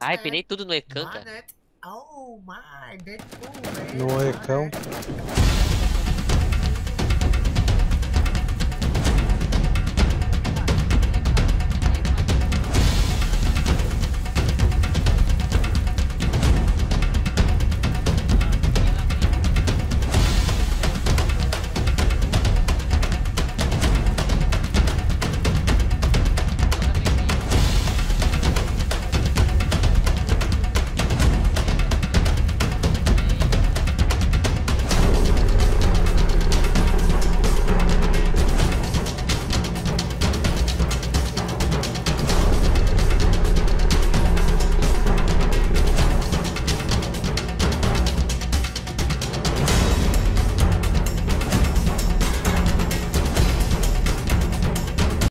Ai, penei tudo no Ecão, cara. Oh my, Deadpool, man. No Ecão.